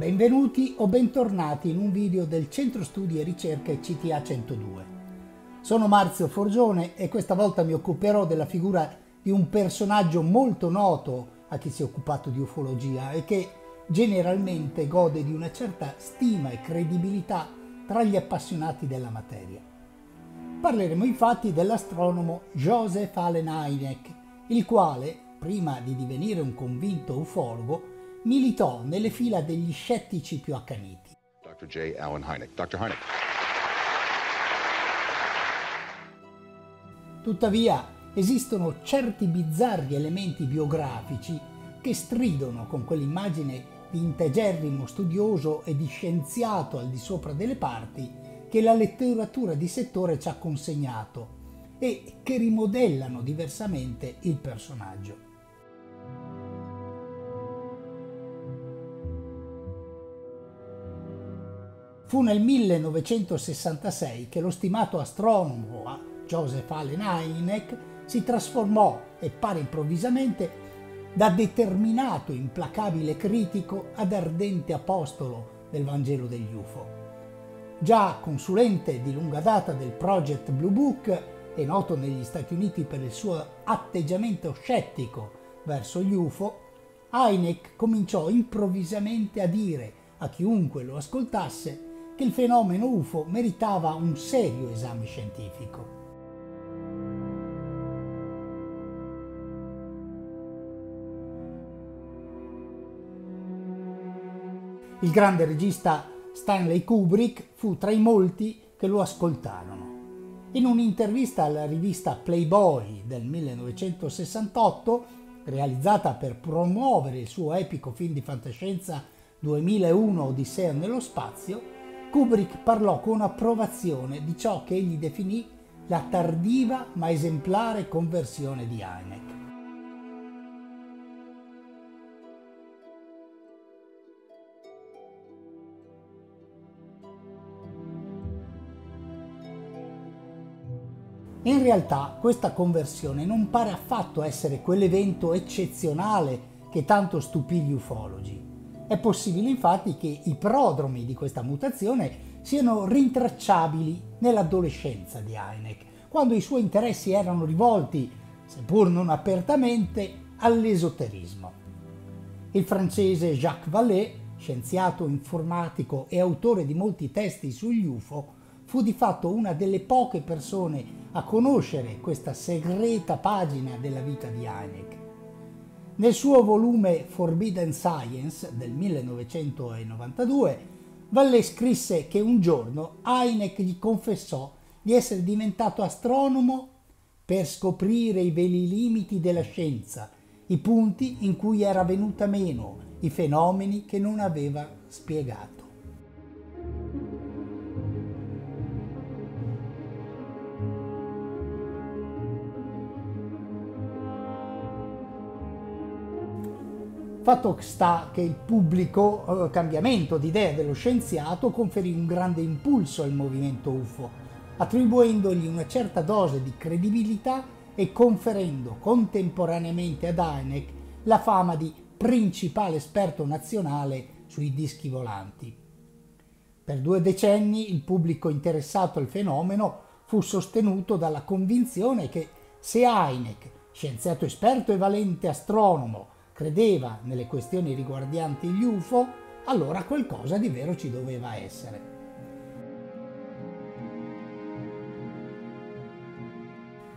Benvenuti o bentornati in un video del Centro Studi e Ricerche CTA 102. Sono Marzio Forgione e questa volta mi occuperò della figura di un personaggio molto noto a chi si è occupato di ufologia e che generalmente gode di una certa stima e credibilità tra gli appassionati della materia. Parleremo infatti dell'astronomo Joseph Allen Hynek, il quale, prima di divenire un convinto ufologo, militò nelle fila degli scettici più accaniti. Dr. J. Allen Hynek. Dr. Hynek. Tuttavia, esistono certi bizzarri elementi biografici che stridono con quell'immagine di integerrimo studioso e di scienziato al di sopra delle parti che la letteratura di settore ci ha consegnato e che rimodellano diversamente il personaggio. Fu nel 1966 che lo stimato astronomo Joseph Allen Hynek si trasformò, e pare improvvisamente, da determinato, implacabile critico ad ardente apostolo del Vangelo degli UFO. Già consulente di lunga data del Project Blue Book e noto negli Stati Uniti per il suo atteggiamento scettico verso gli UFO, Hynek cominciò improvvisamente a dire a chiunque lo ascoltasse che il fenomeno UFO meritava un serio esame scientifico. Il grande regista Stanley Kubrick fu tra i molti che lo ascoltarono. In un'intervista alla rivista Playboy del 1968, realizzata per promuovere il suo epico film di fantascienza 2001 Odissea nello spazio, Kubrick parlò con approvazione di ciò che egli definì la tardiva ma esemplare conversione di Hynek. In realtà questa conversione non pare affatto essere quell'evento eccezionale che tanto stupì gli ufologi. È possibile infatti che i prodromi di questa mutazione siano rintracciabili nell'adolescenza di Heineck, quando i suoi interessi erano rivolti, seppur non apertamente, all'esoterismo. Il francese Jacques Vallée, scienziato informatico e autore di molti testi sugli UFO, fu di fatto una delle poche persone a conoscere questa segreta pagina della vita di Heineck. Nel suo volume Forbidden Science del 1992, Vallée scrisse che un giorno Heineck gli confessò di essere diventato astronomo per scoprire i veri limiti della scienza, i punti in cui era venuta meno, i fenomeni che non aveva spiegato. Fatto sta che il pubblico eh, cambiamento di idea dello scienziato conferì un grande impulso al movimento UFO, attribuendogli una certa dose di credibilità e conferendo contemporaneamente ad Heineck la fama di principale esperto nazionale sui dischi volanti. Per due decenni il pubblico interessato al fenomeno fu sostenuto dalla convinzione che se Heineck, scienziato esperto e valente astronomo, credeva nelle questioni riguardanti gli UFO, allora qualcosa di vero ci doveva essere.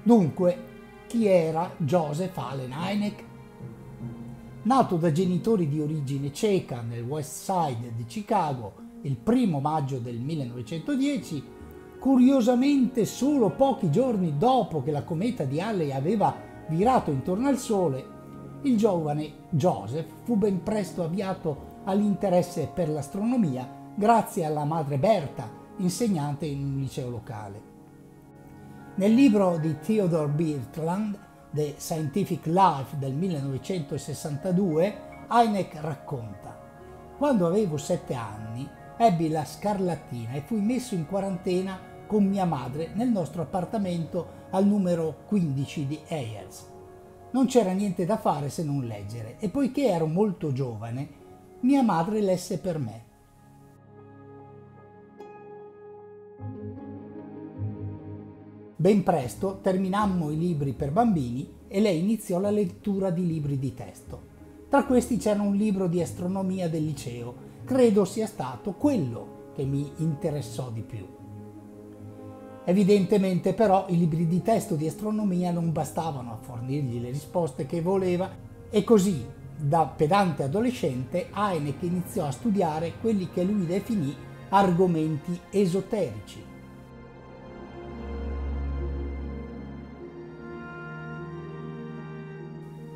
Dunque, chi era Joseph Allen Hynek? Nato da genitori di origine ceca nel West Side di Chicago il primo maggio del 1910, curiosamente solo pochi giorni dopo che la cometa di Halley aveva virato intorno al Sole, il giovane Joseph fu ben presto avviato all'interesse per l'astronomia grazie alla madre Berta, insegnante in un liceo locale. Nel libro di Theodore Birtland, The Scientific Life del 1962, Heineck racconta Quando avevo sette anni ebbi la scarlattina e fui messo in quarantena con mia madre nel nostro appartamento al numero 15 di Ayers non c'era niente da fare se non leggere e poiché ero molto giovane, mia madre lesse per me. Ben presto terminammo i libri per bambini e lei iniziò la lettura di libri di testo. Tra questi c'era un libro di astronomia del liceo, credo sia stato quello che mi interessò di più. Evidentemente però i libri di testo di astronomia non bastavano a fornirgli le risposte che voleva e così, da pedante adolescente, Heineck iniziò a studiare quelli che lui definì argomenti esoterici.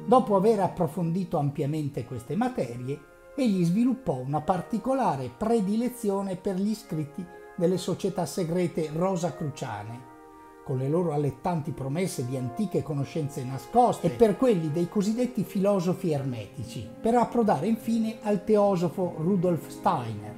Dopo aver approfondito ampiamente queste materie, egli sviluppò una particolare predilezione per gli scritti delle società segrete rosacruciane, con le loro allettanti promesse di antiche conoscenze nascoste, e per quelli dei cosiddetti filosofi ermetici, per approdare infine al teosofo Rudolf Steiner.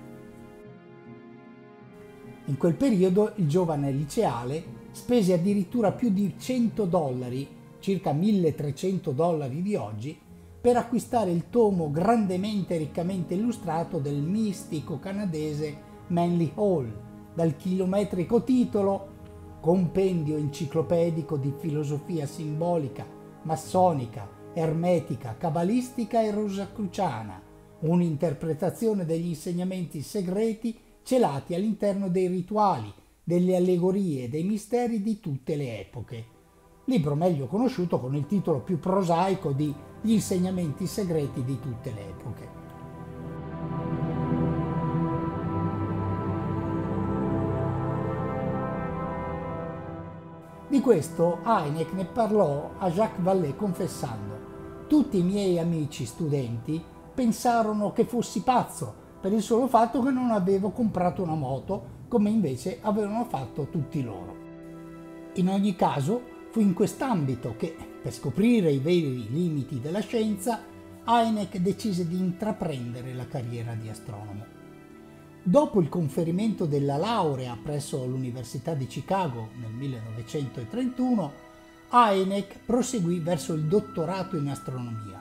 In quel periodo il giovane liceale spese addirittura più di 100 dollari circa 1300 dollari di oggi, per acquistare il tomo grandemente e riccamente illustrato del mistico canadese Manly Hall, dal chilometrico titolo Compendio enciclopedico di filosofia simbolica, massonica, ermetica, cabalistica e rosacruciana, un'interpretazione degli insegnamenti segreti celati all'interno dei rituali, delle allegorie e dei misteri di tutte le epoche libro meglio conosciuto con il titolo più prosaico di Gli insegnamenti segreti di tutte le epoche. Di questo Heineck ne parlò a Jacques Vallée confessando tutti i miei amici studenti pensarono che fossi pazzo per il solo fatto che non avevo comprato una moto come invece avevano fatto tutti loro. In ogni caso Fu in quest'ambito che, per scoprire i veri limiti della scienza, Heineck decise di intraprendere la carriera di astronomo. Dopo il conferimento della laurea presso l'Università di Chicago nel 1931, Heineck proseguì verso il dottorato in astronomia.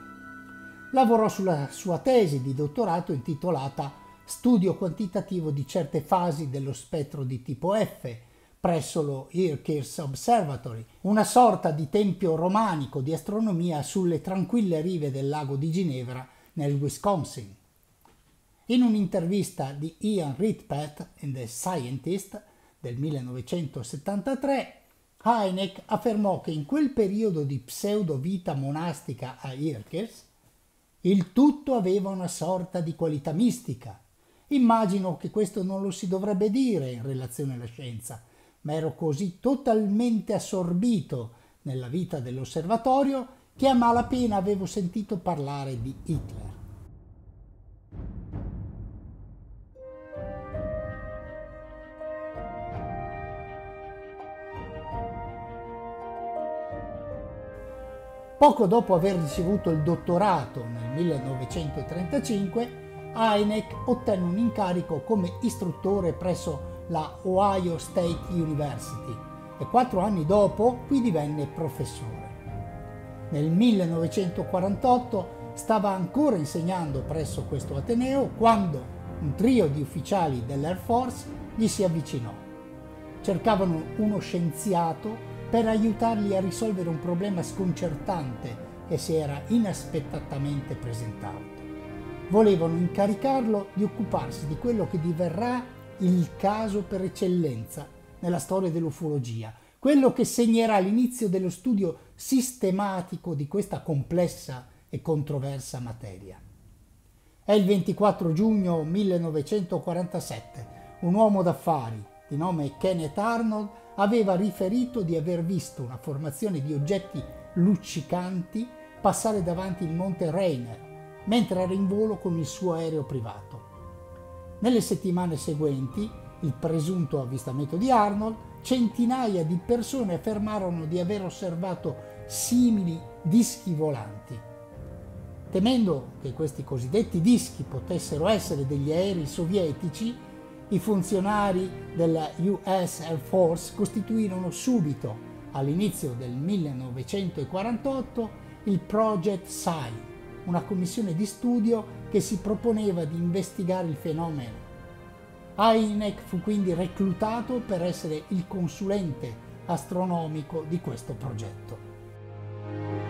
Lavorò sulla sua tesi di dottorato intitolata Studio quantitativo di certe fasi dello spettro di tipo F, presso lo Hirkers Observatory, una sorta di tempio romanico di astronomia sulle tranquille rive del lago di Ginevra nel Wisconsin. In un'intervista di Ian Ridpath in The Scientist del 1973, Heineck affermò che in quel periodo di pseudo-vita monastica a Hirkers il tutto aveva una sorta di qualità mistica. Immagino che questo non lo si dovrebbe dire in relazione alla scienza, ma ero così totalmente assorbito nella vita dell'osservatorio che a malapena avevo sentito parlare di Hitler. Poco dopo aver ricevuto il dottorato nel 1935, Heineck ottenne un incarico come istruttore presso la Ohio State University e quattro anni dopo qui divenne professore. Nel 1948 stava ancora insegnando presso questo Ateneo quando un trio di ufficiali dell'Air Force gli si avvicinò. Cercavano uno scienziato per aiutarli a risolvere un problema sconcertante che si era inaspettatamente presentato. Volevano incaricarlo di occuparsi di quello che diverrà il caso per eccellenza nella storia dell'ufologia, quello che segnerà l'inizio dello studio sistematico di questa complessa e controversa materia. È il 24 giugno 1947. Un uomo d'affari di nome Kenneth Arnold aveva riferito di aver visto una formazione di oggetti luccicanti passare davanti il monte Rainer mentre era in volo con il suo aereo privato. Nelle settimane seguenti, il presunto avvistamento di Arnold, centinaia di persone affermarono di aver osservato simili dischi volanti. Temendo che questi cosiddetti dischi potessero essere degli aerei sovietici, i funzionari della US Air Force costituirono subito, all'inizio del 1948, il Project Sai, una commissione di studio che si proponeva di investigare il fenomeno. Hynek fu quindi reclutato per essere il consulente astronomico di questo progetto.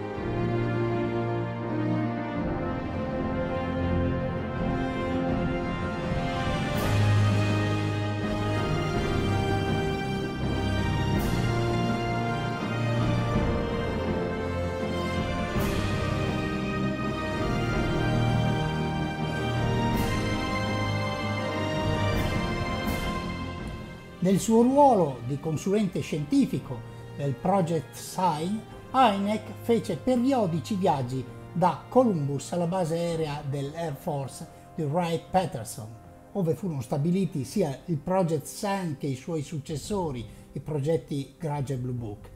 Nel suo ruolo di consulente scientifico del Project Sign, Hynek fece periodici viaggi da Columbus alla base aerea dell'Air Force di Wright-Patterson, dove furono stabiliti sia il Project Sign che i suoi successori, i progetti Grudge e Blue Book,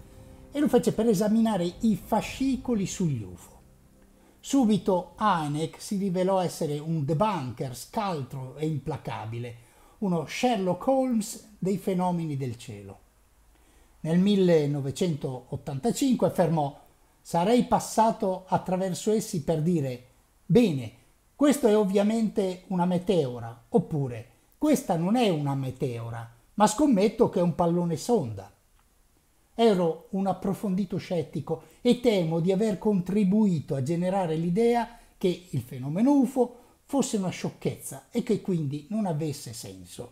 e lo fece per esaminare i fascicoli sugli UFO. Subito Hynek si rivelò essere un debunker scaltro e implacabile, uno Sherlock Holmes dei fenomeni del cielo. Nel 1985 affermò sarei passato attraverso essi per dire bene, questo è ovviamente una meteora, oppure questa non è una meteora, ma scommetto che è un pallone sonda. Ero un approfondito scettico e temo di aver contribuito a generare l'idea che il fenomeno UFO fosse una sciocchezza e che quindi non avesse senso.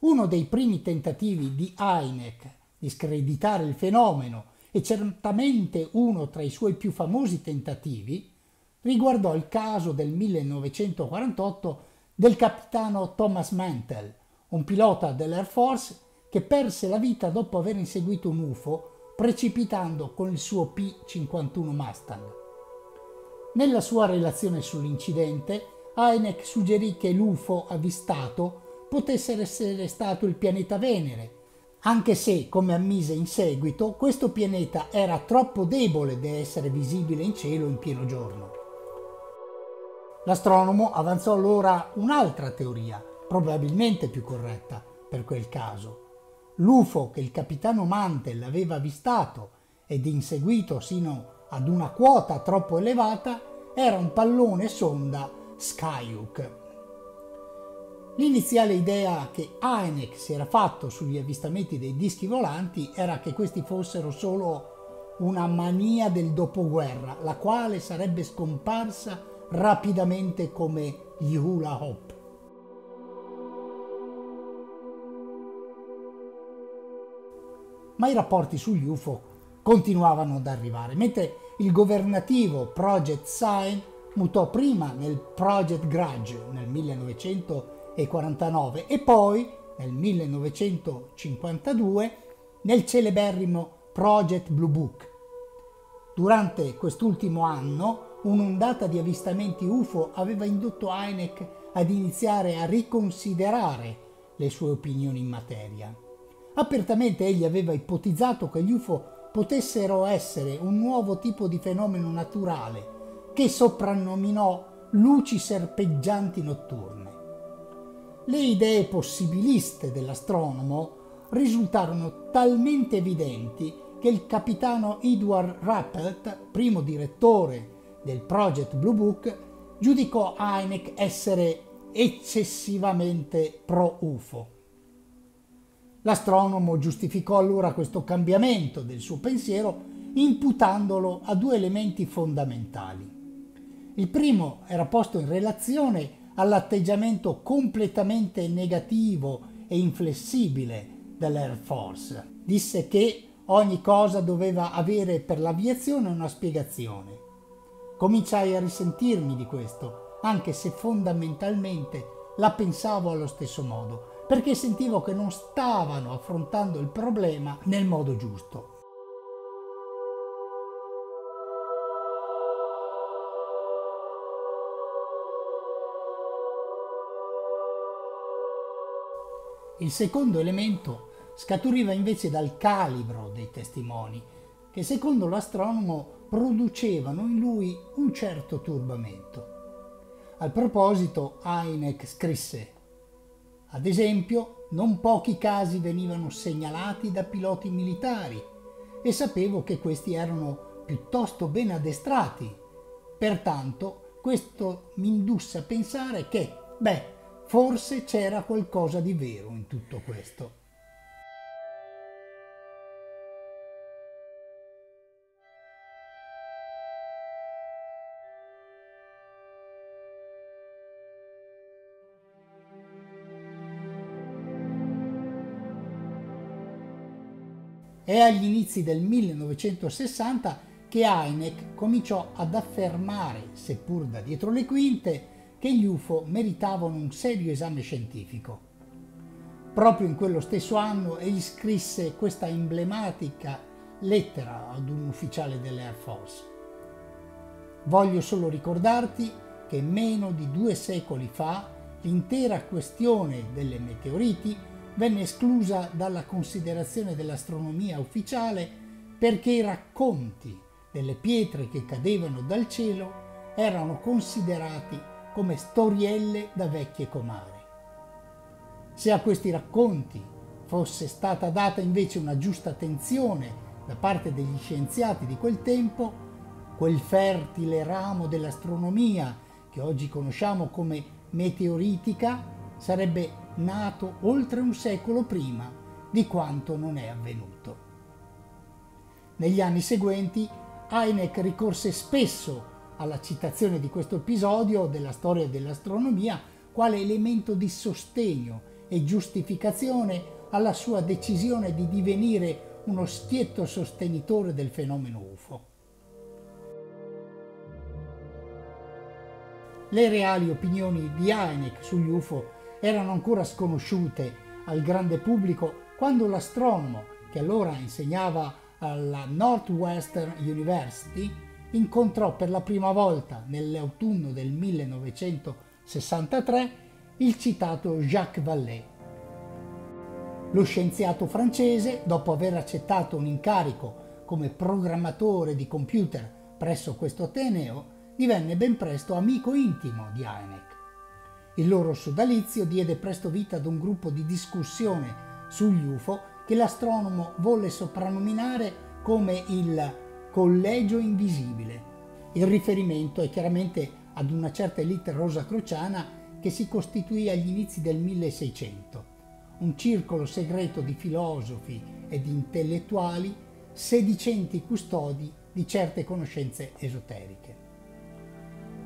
Uno dei primi tentativi di Heineck di screditare il fenomeno e certamente uno tra i suoi più famosi tentativi riguardò il caso del 1948 del capitano Thomas Mantel, un pilota dell'Air Force che perse la vita dopo aver inseguito un UFO precipitando con il suo P-51 Mustang. Nella sua relazione sull'incidente, Heineck suggerì che l'UFO avvistato potesse essere stato il pianeta Venere, anche se, come ammise in seguito, questo pianeta era troppo debole da essere visibile in cielo in pieno giorno. L'astronomo avanzò allora un'altra teoria, probabilmente più corretta per quel caso. L'UFO che il capitano Mantel aveva avvistato ed inseguito sino ad una quota troppo elevata era un pallone sonda Skyhook. L'iniziale idea che Heineck si era fatto sugli avvistamenti dei dischi volanti era che questi fossero solo una mania del dopoguerra, la quale sarebbe scomparsa rapidamente come gli hula hop. Ma i rapporti sugli UFO continuavano ad arrivare, mentre il governativo Project Sign mutò prima nel Project Grudge nel 1949 e poi nel 1952 nel celeberrimo Project Blue Book. Durante quest'ultimo anno un'ondata di avvistamenti UFO aveva indotto Heineck ad iniziare a riconsiderare le sue opinioni in materia. Apertamente egli aveva ipotizzato che gli UFO potessero essere un nuovo tipo di fenomeno naturale che soprannominò luci serpeggianti notturne. Le idee possibiliste dell'astronomo risultarono talmente evidenti che il capitano Edward Rappelt, primo direttore del Project Blue Book, giudicò Heineck essere eccessivamente pro UFO. L'astronomo giustificò allora questo cambiamento del suo pensiero imputandolo a due elementi fondamentali. Il primo era posto in relazione all'atteggiamento completamente negativo e inflessibile dell'Air Force. Disse che ogni cosa doveva avere per l'aviazione una spiegazione. Cominciai a risentirmi di questo, anche se fondamentalmente la pensavo allo stesso modo perché sentivo che non stavano affrontando il problema nel modo giusto. Il secondo elemento scaturiva invece dal calibro dei testimoni, che secondo l'astronomo producevano in lui un certo turbamento. Al proposito, Heineck scrisse ad esempio, non pochi casi venivano segnalati da piloti militari e sapevo che questi erano piuttosto ben addestrati Pertanto, questo mi indusse a pensare che, beh, forse c'era qualcosa di vero in tutto questo. È agli inizi del 1960 che Heineck cominciò ad affermare, seppur da dietro le quinte, che gli UFO meritavano un serio esame scientifico. Proprio in quello stesso anno egli scrisse questa emblematica lettera ad un ufficiale dell'Air Force. Voglio solo ricordarti che meno di due secoli fa l'intera questione delle meteoriti venne esclusa dalla considerazione dell'astronomia ufficiale perché i racconti delle pietre che cadevano dal cielo erano considerati come storielle da vecchie comari. Se a questi racconti fosse stata data invece una giusta attenzione da parte degli scienziati di quel tempo, quel fertile ramo dell'astronomia che oggi conosciamo come meteoritica sarebbe nato oltre un secolo prima di quanto non è avvenuto. Negli anni seguenti Heineck ricorse spesso alla citazione di questo episodio della storia dell'astronomia quale elemento di sostegno e giustificazione alla sua decisione di divenire uno schietto sostenitore del fenomeno UFO. Le reali opinioni di Heineck sugli UFO erano ancora sconosciute al grande pubblico quando l'astronomo, che allora insegnava alla Northwestern University, incontrò per la prima volta nell'autunno del 1963 il citato Jacques Vallée. Lo scienziato francese, dopo aver accettato un incarico come programmatore di computer presso questo Ateneo, divenne ben presto amico intimo di Heineck. Il loro sodalizio diede presto vita ad un gruppo di discussione sugli UFO che l'astronomo volle soprannominare come il Collegio Invisibile. Il riferimento è chiaramente ad una certa elite rosacrociana che si costituì agli inizi del 1600, un circolo segreto di filosofi e di intellettuali sedicenti custodi di certe conoscenze esoteriche.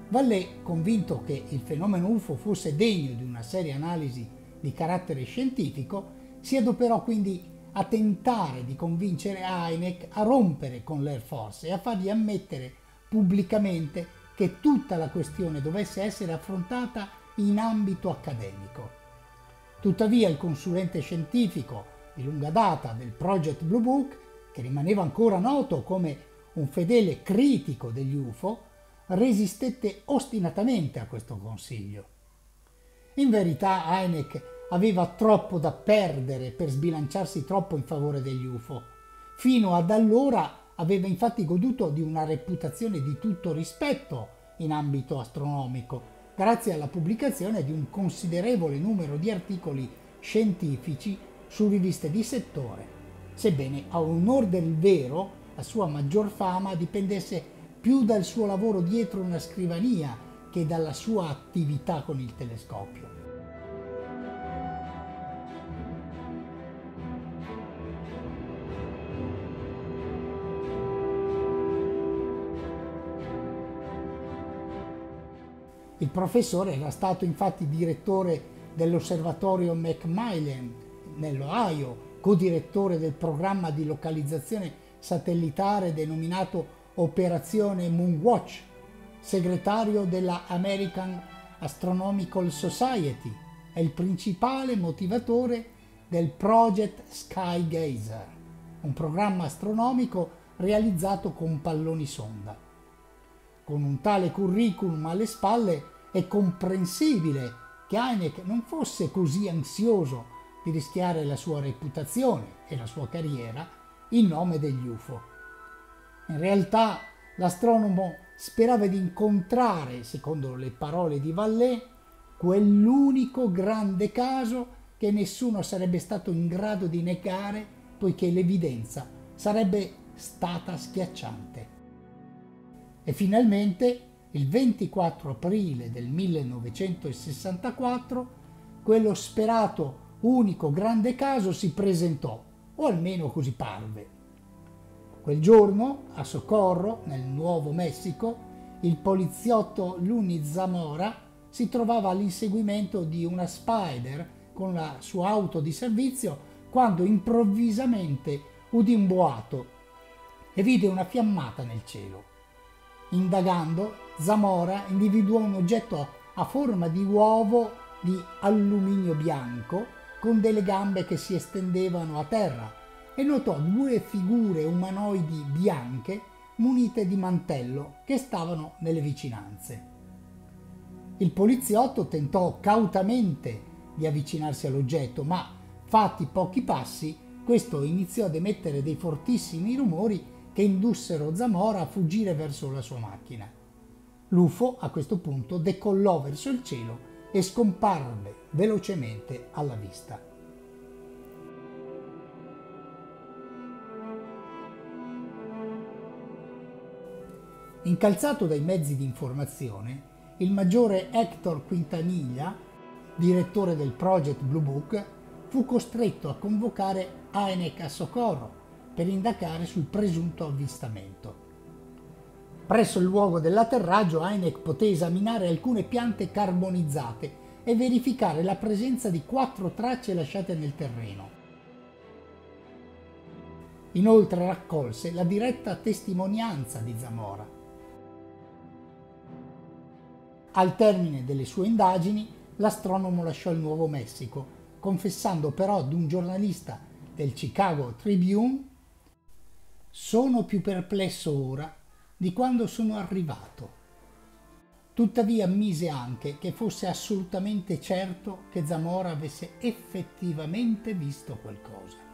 Vallée, convinto che il fenomeno UFO fosse degno di una seria analisi di carattere scientifico, si adoperò quindi a tentare di convincere Heineck a rompere con l'Air Force e a fargli ammettere pubblicamente che tutta la questione dovesse essere affrontata in ambito accademico. Tuttavia il consulente scientifico di lunga data del Project Blue Book, che rimaneva ancora noto come un fedele critico degli UFO, resistette ostinatamente a questo consiglio. In verità Heineck aveva troppo da perdere per sbilanciarsi troppo in favore degli UFO. Fino ad allora aveva infatti goduto di una reputazione di tutto rispetto in ambito astronomico, grazie alla pubblicazione di un considerevole numero di articoli scientifici su riviste di settore, sebbene a onor del vero la sua maggior fama dipendesse più dal suo lavoro dietro una scrivania che dalla sua attività con il telescopio. Il professore era stato infatti direttore dell'osservatorio McMillan nell'Ohio, codirettore del programma di localizzazione satellitare denominato Operazione Moonwatch, segretario della American Astronomical Society è il principale motivatore del Project Skygazer, un programma astronomico realizzato con palloni sonda. Con un tale curriculum alle spalle è comprensibile che Heineck non fosse così ansioso di rischiare la sua reputazione e la sua carriera in nome degli UFO. In realtà l'astronomo sperava di incontrare, secondo le parole di Vallée, quell'unico grande caso che nessuno sarebbe stato in grado di negare poiché l'evidenza sarebbe stata schiacciante. E finalmente il 24 aprile del 1964, quello sperato unico grande caso si presentò, o almeno così parve. Quel giorno, a Socorro, nel Nuovo Messico, il poliziotto Luni Zamora si trovava all'inseguimento di una Spider con la sua auto di servizio quando improvvisamente udì un boato e vide una fiammata nel cielo. Indagando, Zamora individuò un oggetto a forma di uovo di alluminio bianco con delle gambe che si estendevano a terra e notò due figure umanoidi bianche munite di mantello che stavano nelle vicinanze. Il poliziotto tentò cautamente di avvicinarsi all'oggetto, ma fatti pochi passi, questo iniziò ad emettere dei fortissimi rumori che indussero Zamora a fuggire verso la sua macchina. L'UFO a questo punto decollò verso il cielo e scomparve velocemente alla vista. Incalzato dai mezzi di informazione, il maggiore Hector Quintanilla, direttore del Project Blue Book, fu costretto a convocare AENEC a Socorro per indagare sul presunto avvistamento. Presso il luogo dell'atterraggio AENEC poté esaminare alcune piante carbonizzate e verificare la presenza di quattro tracce lasciate nel terreno. Inoltre raccolse la diretta testimonianza di Zamora. Al termine delle sue indagini, l'astronomo lasciò il Nuovo Messico, confessando però ad un giornalista del Chicago Tribune sono più perplesso ora di quando sono arrivato. Tuttavia ammise anche che fosse assolutamente certo che Zamora avesse effettivamente visto qualcosa.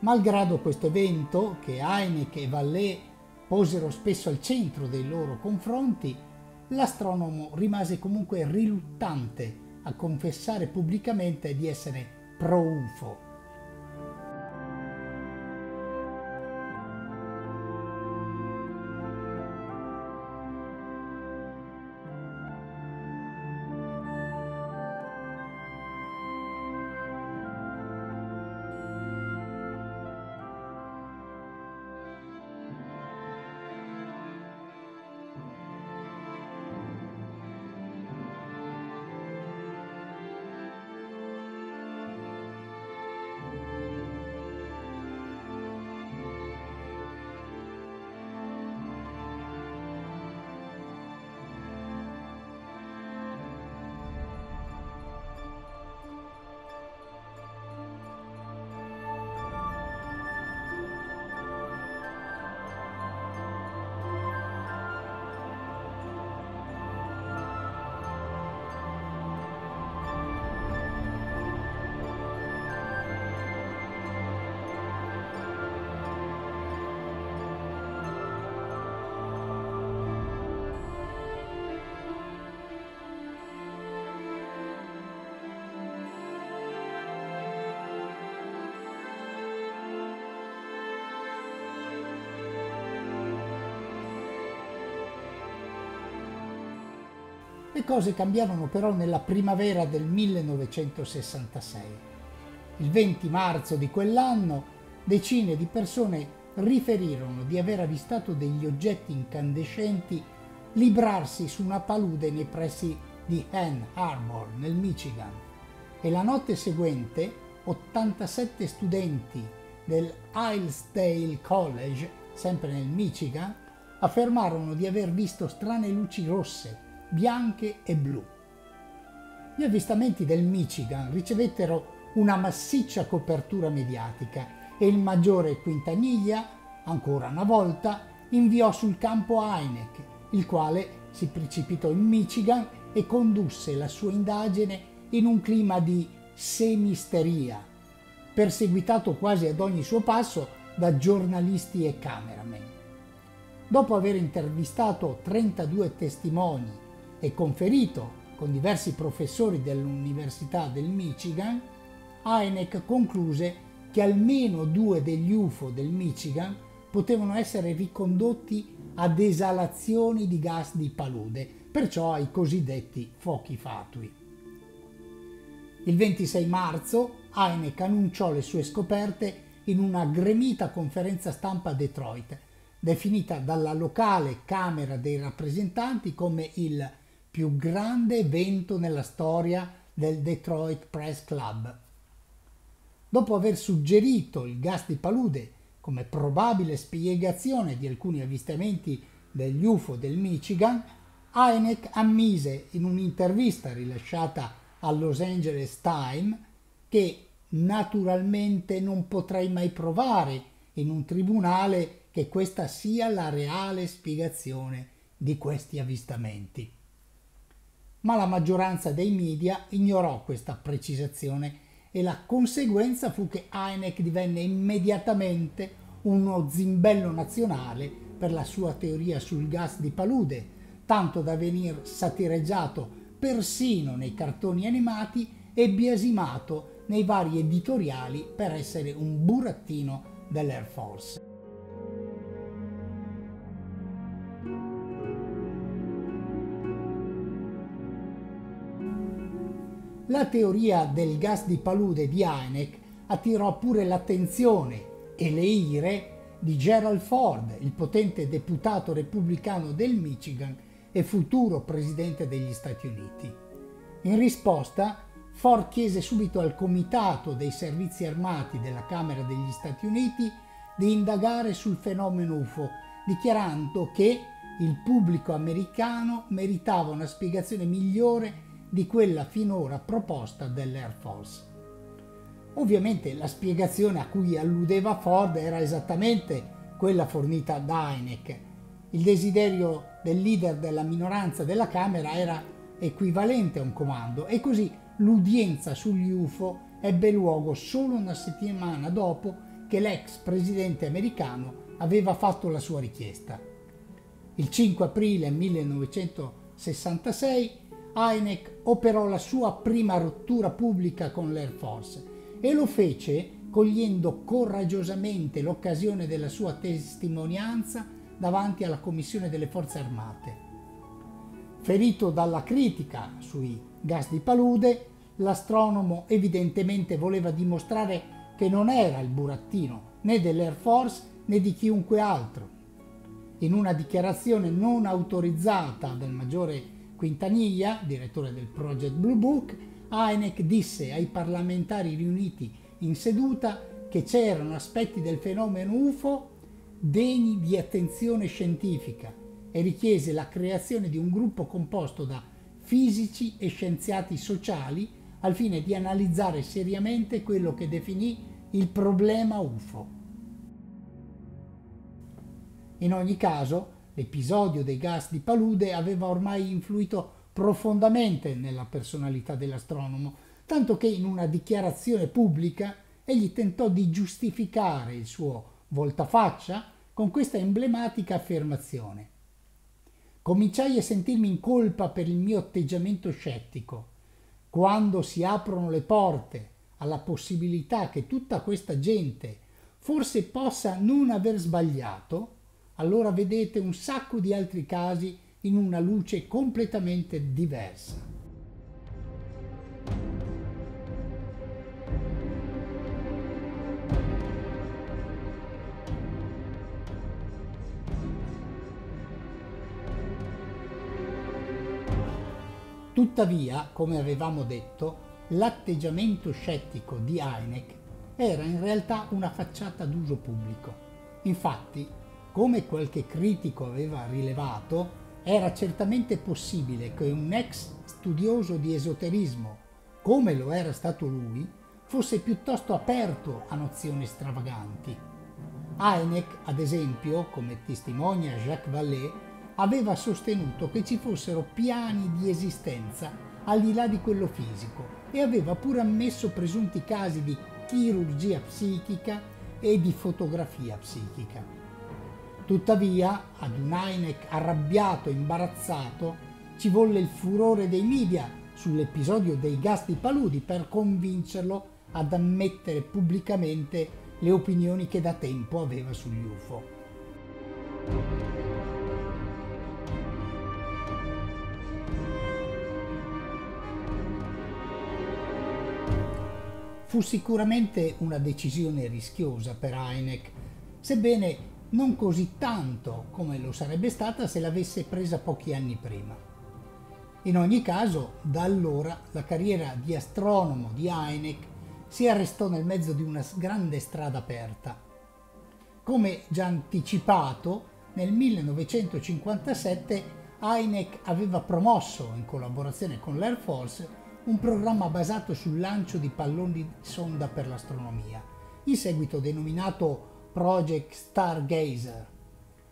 Malgrado questo evento, che Heineck e Vallée posero spesso al centro dei loro confronti, l'astronomo rimase comunque riluttante a confessare pubblicamente di essere pro-UFO cose cambiarono però nella primavera del 1966. Il 20 marzo di quell'anno decine di persone riferirono di aver avvistato degli oggetti incandescenti librarsi su una palude nei pressi di Ann Arbor, nel Michigan, e la notte seguente 87 studenti del Hillsdale College, sempre nel Michigan, affermarono di aver visto strane luci rosse bianche e blu. Gli avvistamenti del Michigan ricevettero una massiccia copertura mediatica e il maggiore Quintaniglia, ancora una volta, inviò sul campo Heineck, il quale si precipitò in Michigan e condusse la sua indagine in un clima di semisteria, perseguitato quasi ad ogni suo passo da giornalisti e cameraman. Dopo aver intervistato 32 testimoni e conferito con diversi professori dell'Università del Michigan, Heineck concluse che almeno due degli UFO del Michigan potevano essere ricondotti ad esalazioni di gas di palude, perciò ai cosiddetti fuochi fatui. Il 26 marzo Heineck annunciò le sue scoperte in una gremita conferenza stampa a Detroit, definita dalla locale Camera dei rappresentanti come il più grande evento nella storia del Detroit Press Club. Dopo aver suggerito il gas di palude come probabile spiegazione di alcuni avvistamenti degli UFO del Michigan, Heineck ammise in un'intervista rilasciata al Los Angeles Times che naturalmente non potrei mai provare in un tribunale che questa sia la reale spiegazione di questi avvistamenti. Ma la maggioranza dei media ignorò questa precisazione e la conseguenza fu che Heineck divenne immediatamente uno zimbello nazionale per la sua teoria sul gas di palude, tanto da venir satireggiato persino nei cartoni animati e biasimato nei vari editoriali per essere un burattino dell'Air Force. La teoria del gas di palude di Heineck attirò pure l'attenzione e le ire di Gerald Ford, il potente deputato repubblicano del Michigan e futuro presidente degli Stati Uniti. In risposta, Ford chiese subito al Comitato dei Servizi Armati della Camera degli Stati Uniti di indagare sul fenomeno UFO, dichiarando che il pubblico americano meritava una spiegazione migliore di quella finora proposta dell'Air Force. Ovviamente la spiegazione a cui alludeva Ford era esattamente quella fornita da Heineck. Il desiderio del leader della minoranza della Camera era equivalente a un comando e così l'udienza sugli UFO ebbe luogo solo una settimana dopo che l'ex presidente americano aveva fatto la sua richiesta. Il 5 aprile 1966 Heineck operò la sua prima rottura pubblica con l'Air Force e lo fece cogliendo coraggiosamente l'occasione della sua testimonianza davanti alla Commissione delle Forze Armate. Ferito dalla critica sui gas di palude, l'astronomo evidentemente voleva dimostrare che non era il burattino né dell'Air Force né di chiunque altro. In una dichiarazione non autorizzata del maggiore Quintanilla, direttore del Project Blue Book, Heineck disse ai parlamentari riuniti in seduta che c'erano aspetti del fenomeno UFO degni di attenzione scientifica e richiese la creazione di un gruppo composto da fisici e scienziati sociali al fine di analizzare seriamente quello che definì il problema UFO. In ogni caso, L'episodio dei gas di palude aveva ormai influito profondamente nella personalità dell'astronomo, tanto che in una dichiarazione pubblica egli tentò di giustificare il suo voltafaccia con questa emblematica affermazione. Cominciai a sentirmi in colpa per il mio atteggiamento scettico. Quando si aprono le porte alla possibilità che tutta questa gente forse possa non aver sbagliato, allora vedete un sacco di altri casi in una luce completamente diversa. Tuttavia, come avevamo detto, l'atteggiamento scettico di Heineck era in realtà una facciata d'uso pubblico. Infatti, come qualche critico aveva rilevato, era certamente possibile che un ex studioso di esoterismo, come lo era stato lui, fosse piuttosto aperto a nozioni stravaganti. Heineck, ad esempio, come testimonia Jacques Vallée, aveva sostenuto che ci fossero piani di esistenza al di là di quello fisico e aveva pure ammesso presunti casi di chirurgia psichica e di fotografia psichica. Tuttavia, ad un Heineck arrabbiato e imbarazzato, ci volle il furore dei media sull'episodio dei gas di paludi per convincerlo ad ammettere pubblicamente le opinioni che da tempo aveva sugli UFO. Fu sicuramente una decisione rischiosa per Heineck, sebbene non così tanto come lo sarebbe stata se l'avesse presa pochi anni prima. In ogni caso, da allora la carriera di astronomo di Heineck si arrestò nel mezzo di una grande strada aperta. Come già anticipato, nel 1957 Heineck aveva promosso, in collaborazione con l'Air Force, un programma basato sul lancio di palloni sonda per l'astronomia, in seguito denominato Project Stargazer.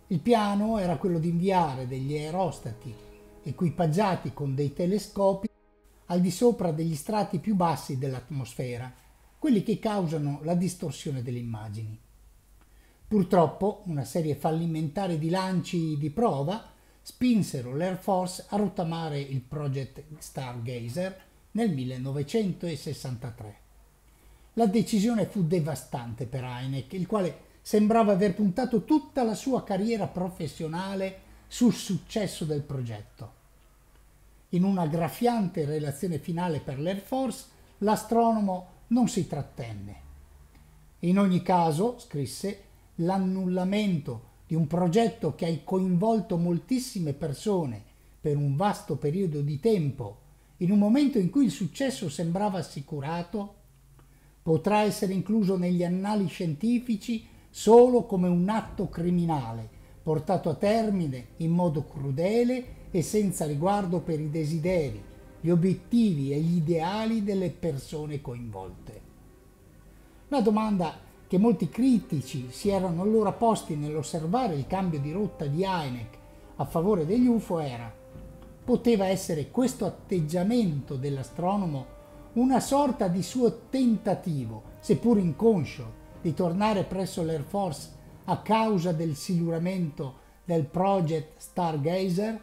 Il piano era quello di inviare degli aerostati equipaggiati con dei telescopi al di sopra degli strati più bassi dell'atmosfera, quelli che causano la distorsione delle immagini. Purtroppo una serie fallimentare di lanci di prova spinsero l'Air Force a rottamare il Project Stargazer nel 1963. La decisione fu devastante per Heineck, il quale sembrava aver puntato tutta la sua carriera professionale sul successo del progetto. In una graffiante relazione finale per l'Air Force, l'astronomo non si trattenne. In ogni caso, scrisse, l'annullamento di un progetto che ha coinvolto moltissime persone per un vasto periodo di tempo in un momento in cui il successo sembrava assicurato, potrà essere incluso negli annali scientifici solo come un atto criminale, portato a termine in modo crudele e senza riguardo per i desideri, gli obiettivi e gli ideali delle persone coinvolte. La domanda che molti critici si erano allora posti nell'osservare il cambio di rotta di Heineck a favore degli UFO era poteva essere questo atteggiamento dell'astronomo una sorta di suo tentativo, seppur inconscio, di tornare presso l'Air Force a causa del siluramento del Project Stargazer?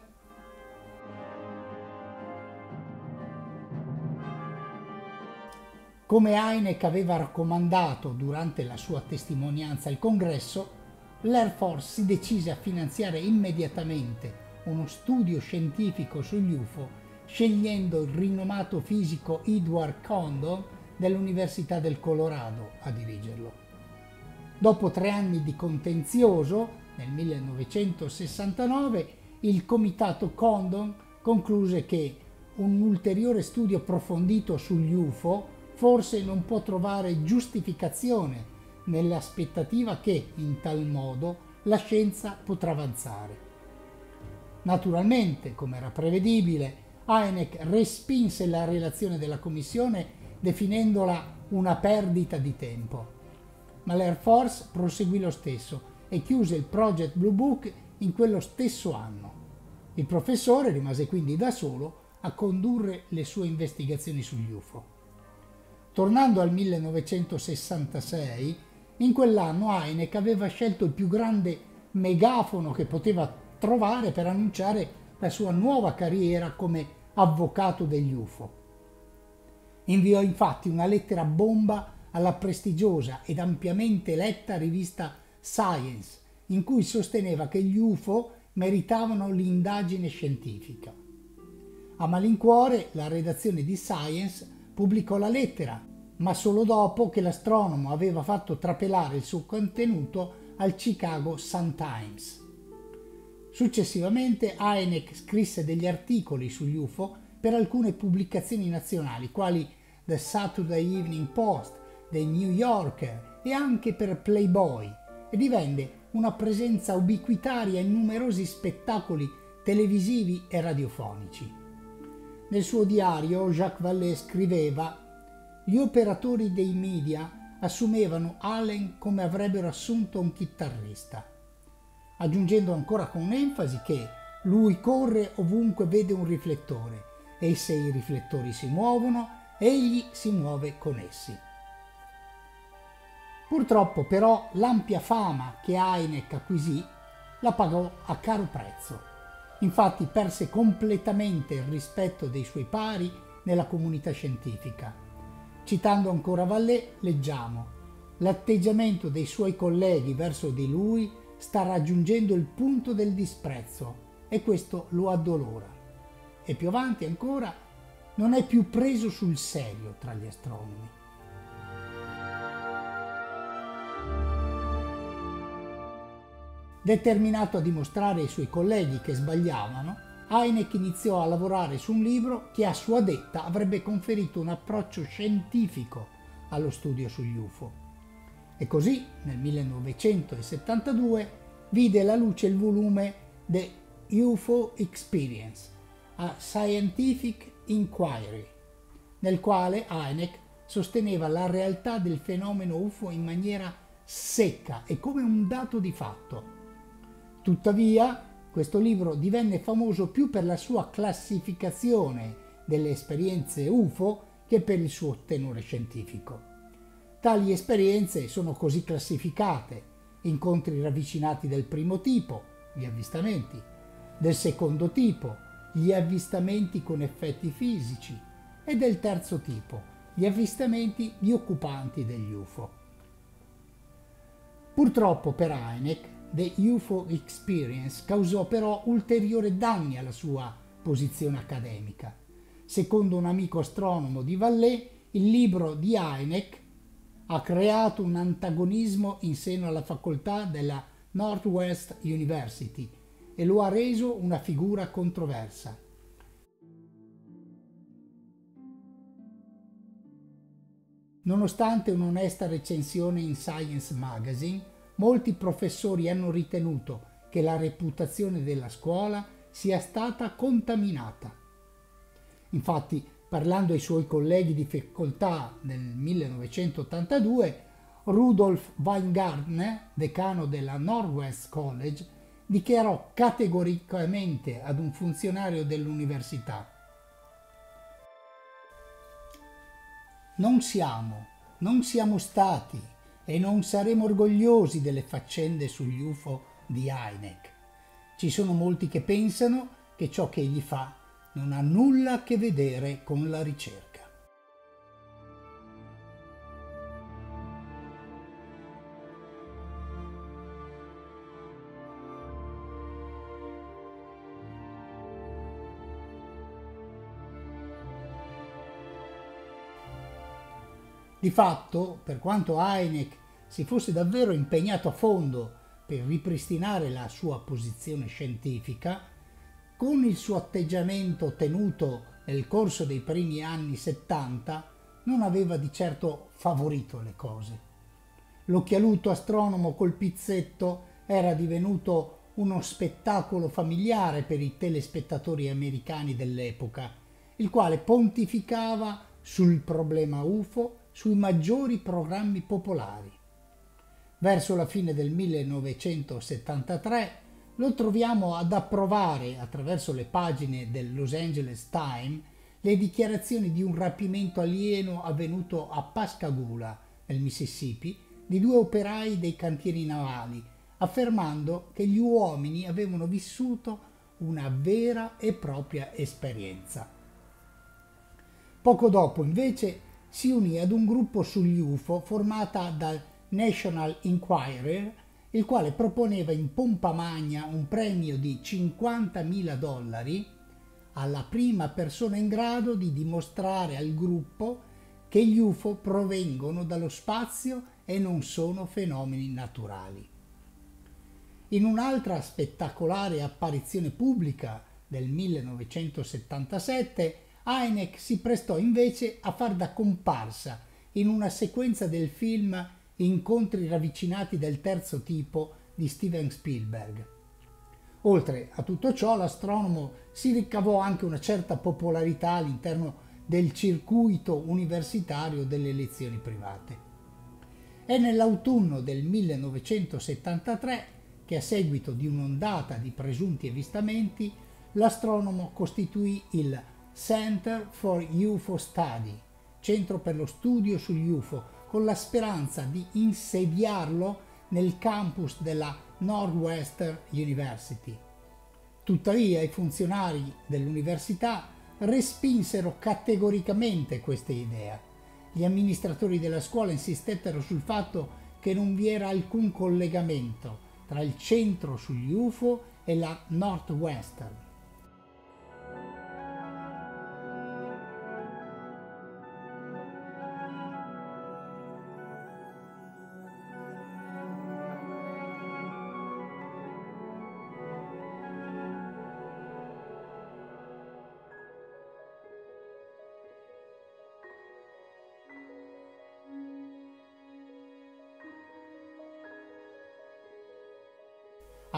Come Heineck aveva raccomandato durante la sua testimonianza al congresso, l'Air Force si decise a finanziare immediatamente uno studio scientifico sugli UFO scegliendo il rinomato fisico Edward Condon dell'Università del Colorado a dirigerlo. Dopo tre anni di contenzioso, nel 1969, il comitato Condon concluse che un ulteriore studio approfondito sugli UFO forse non può trovare giustificazione nell'aspettativa che, in tal modo, la scienza potrà avanzare. Naturalmente, come era prevedibile, Heineck respinse la relazione della Commissione definendola una perdita di tempo. Ma l'Air Force proseguì lo stesso e chiuse il Project Blue Book in quello stesso anno. Il professore rimase quindi da solo a condurre le sue investigazioni sugli UFO. Tornando al 1966, in quell'anno Heineck aveva scelto il più grande megafono che poteva trovare per annunciare la sua nuova carriera come avvocato degli UFO. Inviò infatti una lettera bomba alla prestigiosa ed ampiamente letta rivista Science, in cui sosteneva che gli UFO meritavano l'indagine scientifica. A malincuore la redazione di Science pubblicò la lettera, ma solo dopo che l'astronomo aveva fatto trapelare il suo contenuto al Chicago Sun-Times. Successivamente Heineck scrisse degli articoli sugli UFO per alcune pubblicazioni nazionali, quali The Saturday Evening Post, The New Yorker e anche per Playboy, e divenne una presenza ubiquitaria in numerosi spettacoli televisivi e radiofonici. Nel suo diario Jacques Vallée scriveva gli operatori dei media assumevano Allen come avrebbero assunto un chitarrista aggiungendo ancora con enfasi che lui corre ovunque vede un riflettore e se i riflettori si muovono, egli si muove con essi. Purtroppo però l'ampia fama che Heineck acquisì la pagò a caro prezzo. Infatti perse completamente il rispetto dei suoi pari nella comunità scientifica. Citando ancora Vallée, leggiamo L'atteggiamento dei suoi colleghi verso di lui sta raggiungendo il punto del disprezzo e questo lo addolora. E più avanti ancora, non è più preso sul serio tra gli astronomi. Determinato a dimostrare ai suoi colleghi che sbagliavano, Heineck iniziò a lavorare su un libro che a sua detta avrebbe conferito un approccio scientifico allo studio sugli UFO. E così nel 1972 vide la luce il volume The UFO Experience, a Scientific Inquiry, nel quale Heineck sosteneva la realtà del fenomeno UFO in maniera secca e come un dato di fatto. Tuttavia, questo libro divenne famoso più per la sua classificazione delle esperienze UFO che per il suo tenore scientifico. Tali esperienze sono così classificate. Incontri ravvicinati del primo tipo, gli avvistamenti, del secondo tipo, gli avvistamenti con effetti fisici e del terzo tipo, gli avvistamenti di occupanti degli UFO. Purtroppo per Heineck, The UFO Experience causò però ulteriori danni alla sua posizione accademica. Secondo un amico astronomo di Vallée, il libro di Heineck ha creato un antagonismo in seno alla facoltà della Northwest University e lo ha reso una figura controversa. Nonostante un'onesta recensione in Science Magazine, molti professori hanno ritenuto che la reputazione della scuola sia stata contaminata. Infatti, parlando ai suoi colleghi di facoltà nel 1982, Rudolf Weingartner, decano della Northwest College, dichiarò categoricamente ad un funzionario dell'università Non siamo, non siamo stati e non saremo orgogliosi delle faccende sugli UFO di Heineck. Ci sono molti che pensano che ciò che egli fa non ha nulla a che vedere con la ricerca. Di fatto, per quanto Heineck si fosse davvero impegnato a fondo per ripristinare la sua posizione scientifica, con il suo atteggiamento tenuto nel corso dei primi anni 70 non aveva di certo favorito le cose. L'occhialuto astronomo col pizzetto era divenuto uno spettacolo familiare per i telespettatori americani dell'epoca, il quale pontificava sul problema UFO sui maggiori programmi popolari. Verso la fine del 1973 lo troviamo ad approvare attraverso le pagine del Los Angeles Times le dichiarazioni di un rapimento alieno avvenuto a Pascagoula, nel Mississippi, di due operai dei cantieri navali, affermando che gli uomini avevano vissuto una vera e propria esperienza. Poco dopo, invece, si unì ad un gruppo sugli UFO formata dal National Inquirer il quale proponeva in pompa magna un premio di 50.000 dollari alla prima persona in grado di dimostrare al gruppo che gli UFO provengono dallo spazio e non sono fenomeni naturali. In un'altra spettacolare apparizione pubblica del 1977, Heineck si prestò invece a far da comparsa in una sequenza del film Incontri ravvicinati del terzo tipo di Steven Spielberg. Oltre a tutto ciò, l'astronomo si ricavò anche una certa popolarità all'interno del circuito universitario delle lezioni private. È nell'autunno del 1973 che a seguito di un'ondata di presunti avvistamenti l'astronomo costituì il Center for UFO Study, centro per lo studio sugli UFO, con la speranza di insediarlo nel campus della Northwestern University. Tuttavia i funzionari dell'università respinsero categoricamente questa idea. gli amministratori della scuola insistettero sul fatto che non vi era alcun collegamento tra il centro sugli UFO e la Northwestern.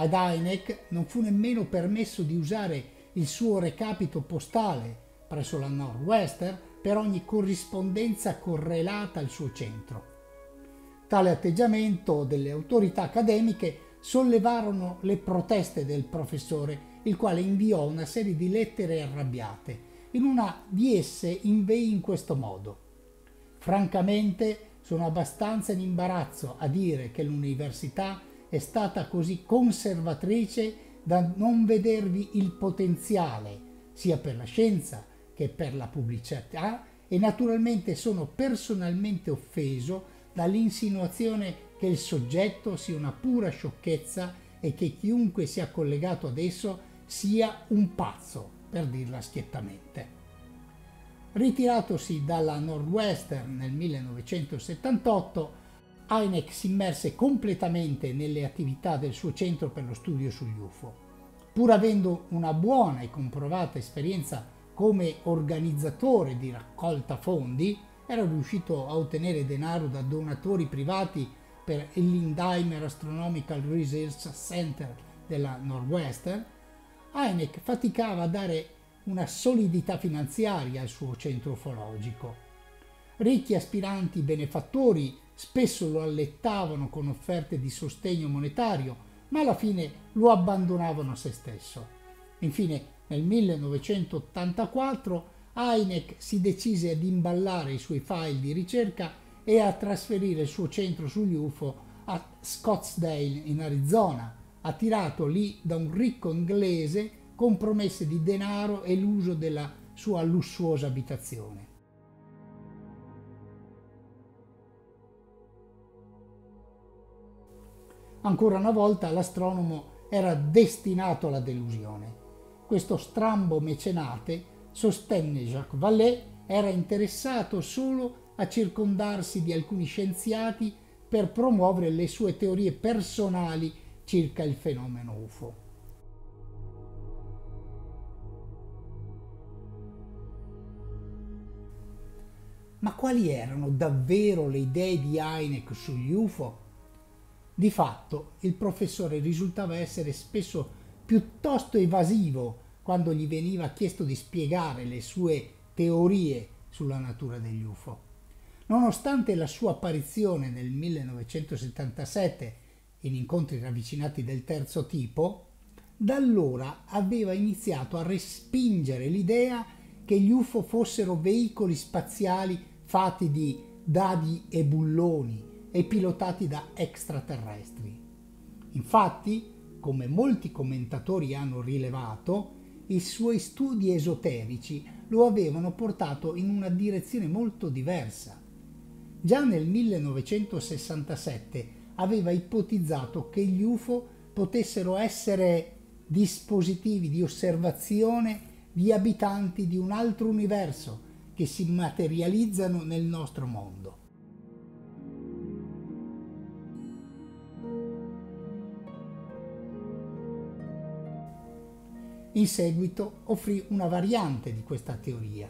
Ad Heineck non fu nemmeno permesso di usare il suo recapito postale presso la Northwestern per ogni corrispondenza correlata al suo centro. Tale atteggiamento delle autorità accademiche sollevarono le proteste del professore, il quale inviò una serie di lettere arrabbiate. In una di esse inveì in questo modo. Francamente sono abbastanza in imbarazzo a dire che l'università è stata così conservatrice da non vedervi il potenziale sia per la scienza che per la pubblicità e naturalmente sono personalmente offeso dall'insinuazione che il soggetto sia una pura sciocchezza e che chiunque sia collegato ad esso sia un pazzo, per dirla schiettamente. Ritiratosi dalla Northwestern nel 1978, Heineck si immerse completamente nelle attività del suo centro per lo studio sugli UFO. Pur avendo una buona e comprovata esperienza come organizzatore di raccolta fondi, era riuscito a ottenere denaro da donatori privati per il Lindheimer Astronomical Research Center della Northwestern, Heineck faticava a dare una solidità finanziaria al suo centro ufologico. Ricchi aspiranti benefattori spesso lo allettavano con offerte di sostegno monetario, ma alla fine lo abbandonavano a se stesso. Infine, nel 1984, Heineck si decise ad imballare i suoi file di ricerca e a trasferire il suo centro sugli UFO a Scottsdale in Arizona, attirato lì da un ricco inglese con promesse di denaro e l'uso della sua lussuosa abitazione. Ancora una volta l'astronomo era destinato alla delusione. Questo strambo mecenate, sostenne Jacques Vallée, era interessato solo a circondarsi di alcuni scienziati per promuovere le sue teorie personali circa il fenomeno UFO. Ma quali erano davvero le idee di Heineck sugli UFO? Di fatto il professore risultava essere spesso piuttosto evasivo quando gli veniva chiesto di spiegare le sue teorie sulla natura degli UFO. Nonostante la sua apparizione nel 1977 in incontri ravvicinati del terzo tipo, da allora aveva iniziato a respingere l'idea che gli UFO fossero veicoli spaziali fatti di dadi e bulloni e pilotati da extraterrestri. Infatti, come molti commentatori hanno rilevato, i suoi studi esoterici lo avevano portato in una direzione molto diversa. Già nel 1967 aveva ipotizzato che gli UFO potessero essere dispositivi di osservazione di abitanti di un altro universo che si materializzano nel nostro mondo. In seguito offrì una variante di questa teoria.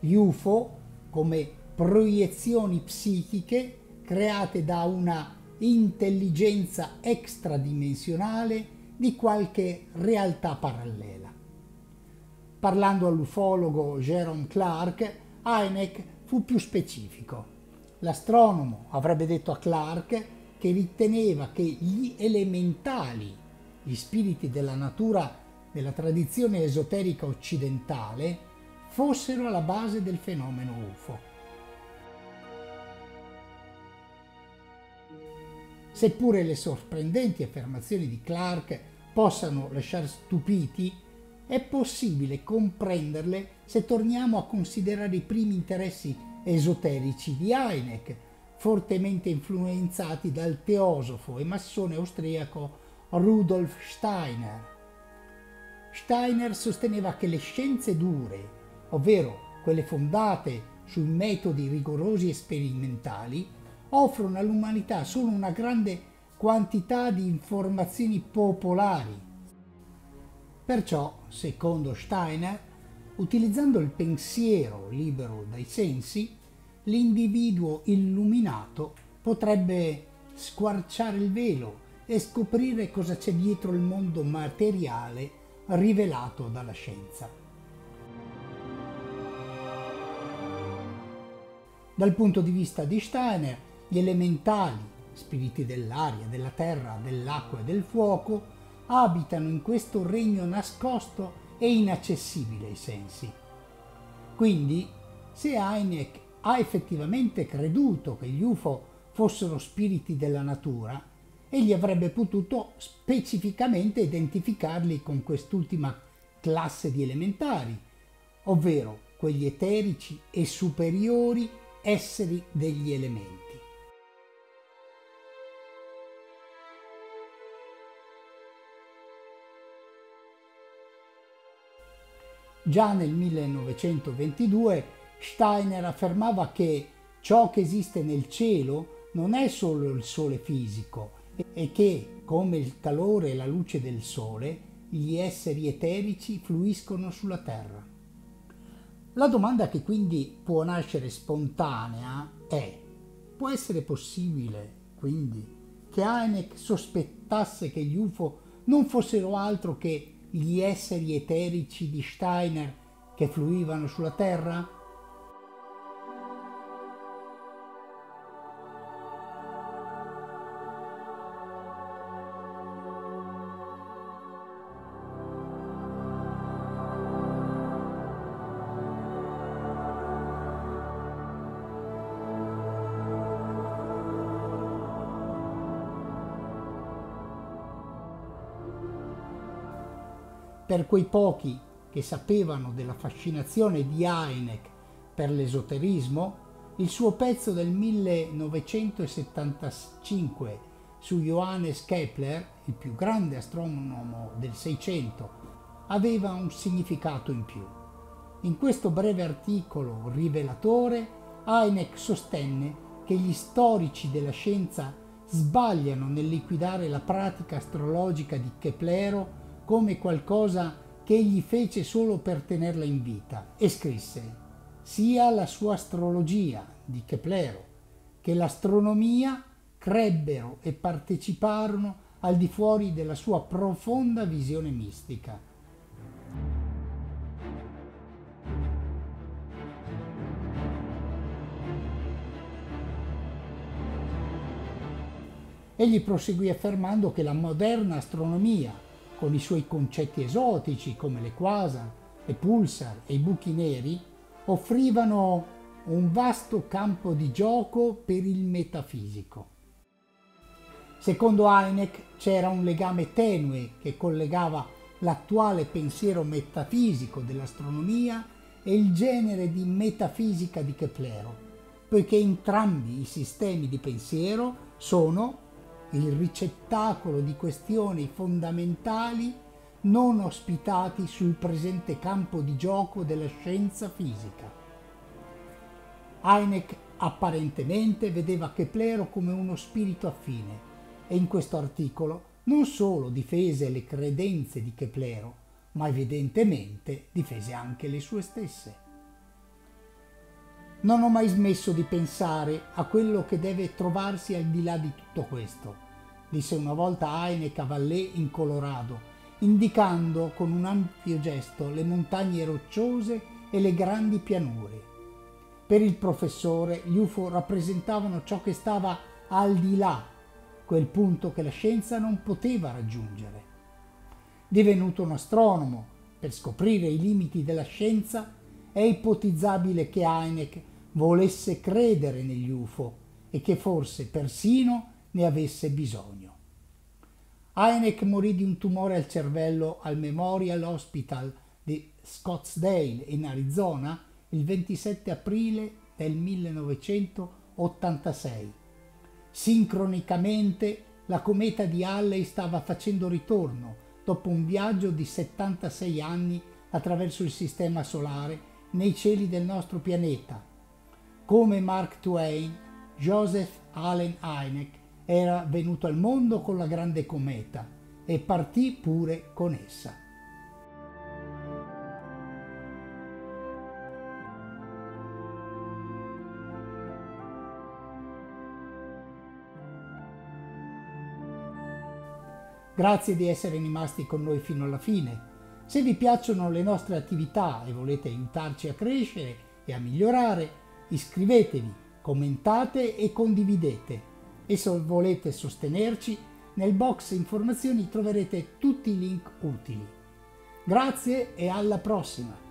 Gli UFO come proiezioni psichiche create da una intelligenza extradimensionale di qualche realtà parallela. Parlando all'ufologo Jerome Clark, Heineck fu più specifico. L'astronomo avrebbe detto a Clark che riteneva che gli elementali, gli spiriti della natura della tradizione esoterica occidentale fossero alla base del fenomeno UFO. Seppure le sorprendenti affermazioni di Clark possano lasciare stupiti, è possibile comprenderle se torniamo a considerare i primi interessi esoterici di Heineck, fortemente influenzati dal teosofo e massone austriaco Rudolf Steiner. Steiner sosteneva che le scienze dure, ovvero quelle fondate sui metodi rigorosi e sperimentali, offrono all'umanità solo una grande quantità di informazioni popolari. Perciò, secondo Steiner, utilizzando il pensiero libero dai sensi, l'individuo illuminato potrebbe squarciare il velo e scoprire cosa c'è dietro il mondo materiale rivelato dalla scienza. Dal punto di vista di Steiner, gli elementali, spiriti dell'aria, della terra, dell'acqua e del fuoco, abitano in questo regno nascosto e inaccessibile ai sensi. Quindi, se Heineck ha effettivamente creduto che gli UFO fossero spiriti della natura, egli avrebbe potuto specificamente identificarli con quest'ultima classe di elementari, ovvero quegli eterici e superiori esseri degli elementi. Già nel 1922 Steiner affermava che ciò che esiste nel cielo non è solo il sole fisico e che, come il calore e la luce del sole, gli esseri eterici fluiscono sulla terra. La domanda che quindi può nascere spontanea è, può essere possibile quindi che Heineck sospettasse che gli UFO non fossero altro che gli esseri eterici di Steiner che fluivano sulla Terra? Per quei pochi che sapevano della fascinazione di Heineck per l'esoterismo, il suo pezzo del 1975 su Johannes Kepler, il più grande astronomo del Seicento, aveva un significato in più. In questo breve articolo rivelatore, Heineck sostenne che gli storici della scienza sbagliano nel liquidare la pratica astrologica di Keplero come qualcosa che egli fece solo per tenerla in vita e scrisse sia la sua astrologia di Keplero che l'astronomia crebbero e parteciparono al di fuori della sua profonda visione mistica. Egli proseguì affermando che la moderna astronomia con i suoi concetti esotici come le quasar, le pulsar e i buchi neri, offrivano un vasto campo di gioco per il metafisico. Secondo Heineck c'era un legame tenue che collegava l'attuale pensiero metafisico dell'astronomia e il genere di metafisica di Keplero, poiché entrambi i sistemi di pensiero sono il ricettacolo di questioni fondamentali non ospitati sul presente campo di gioco della scienza fisica. Heineck apparentemente vedeva Keplero come uno spirito affine e in questo articolo non solo difese le credenze di Keplero, ma evidentemente difese anche le sue stesse. Non ho mai smesso di pensare a quello che deve trovarsi al di là di tutto questo, disse una volta Heine Cavallé in Colorado, indicando con un ampio gesto le montagne rocciose e le grandi pianure. Per il professore gli UFO rappresentavano ciò che stava al di là, quel punto che la scienza non poteva raggiungere. Divenuto un astronomo, per scoprire i limiti della scienza, è ipotizzabile che Heineck volesse credere negli UFO e che forse persino ne avesse bisogno. Heineck morì di un tumore al cervello al Memorial Hospital di Scottsdale in Arizona il 27 aprile del 1986. Sincronicamente la cometa di Halley stava facendo ritorno dopo un viaggio di 76 anni attraverso il sistema solare nei cieli del nostro pianeta. Come Mark Twain, Joseph Allen Hynek era venuto al mondo con la grande cometa e partì pure con essa. Grazie di essere rimasti con noi fino alla fine. Se vi piacciono le nostre attività e volete aiutarci a crescere e a migliorare, iscrivetevi, commentate e condividete. E se volete sostenerci, nel box informazioni troverete tutti i link utili. Grazie e alla prossima!